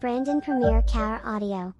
Brandon Premier Car Audio.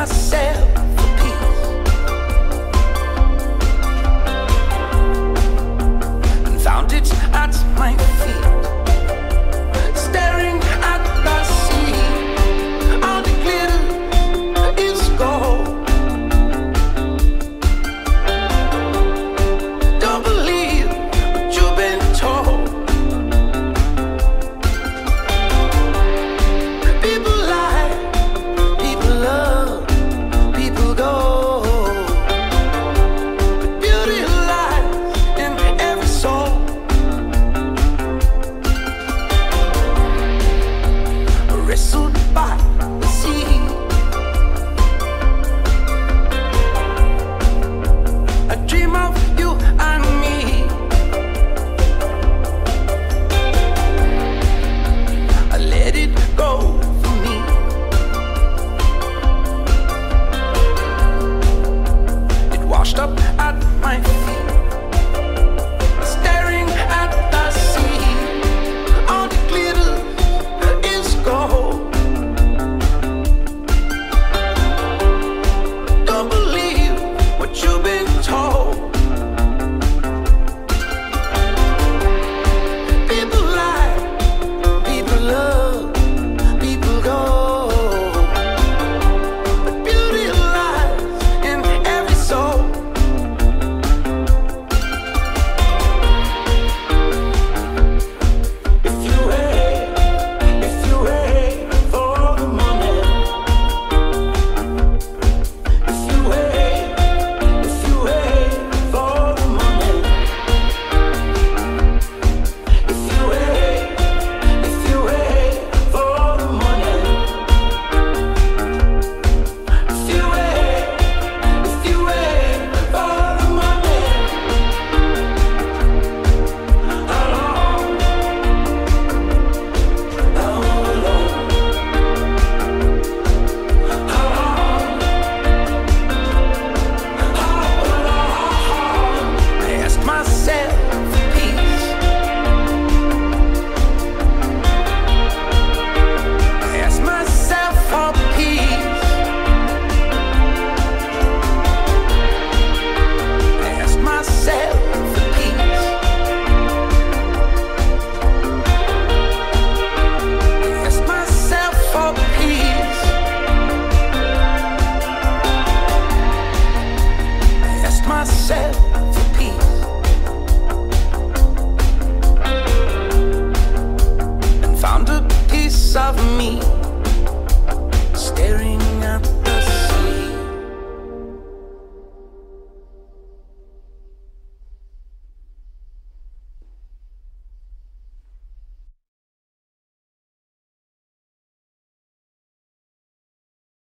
myself.